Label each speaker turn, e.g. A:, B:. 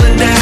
A: and down.